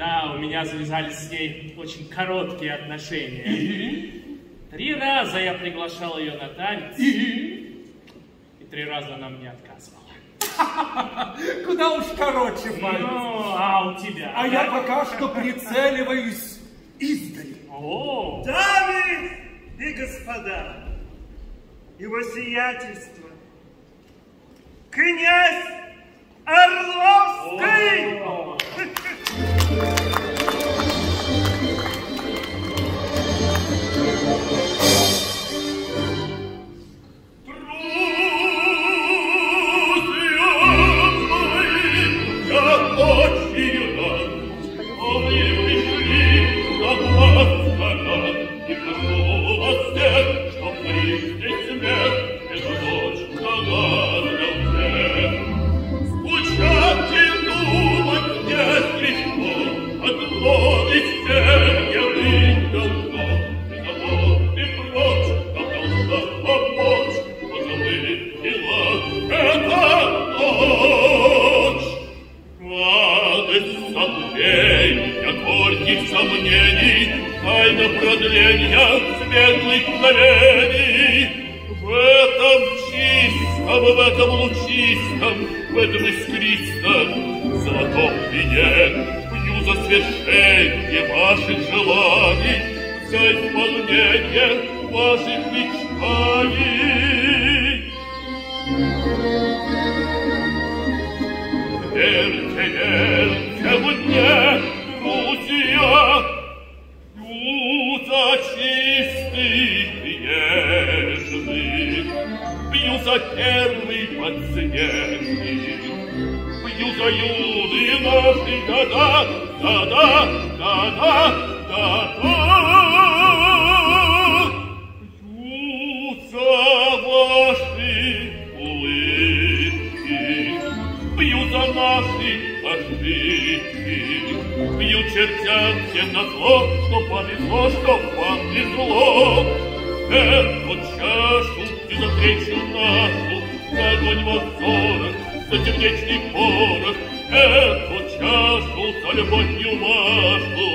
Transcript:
Да, у меня завязались с ней очень короткие отношения. Три раза я приглашал ее на танец. И три раза она мне отказывала. Куда уж короче, Вальдес. Ну, а у тебя? А я пока что прицеливаюсь издали. О, Дамы и господа, его сиятельство, князь Орловский! О. сомнений, тайна продления светлых мгновений. В этом чистом, в этом лучистом, в этом искристом золотом вине пью за свершение ваших желаний, за исполнение ваших мечтаний. Верьте, верьте чистых нежных, пью за первый подснежник, пью за юные наши года, года, года, года. Пью за ваши улыбки, пью за наши ошибки, пью чертям всем на зло, что повезло, что повезло. Эту чашу и за встречу нашу, за огонь в озорах, за сердечный порох, эту чашу за любовью вашу, за веселье